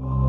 Oh.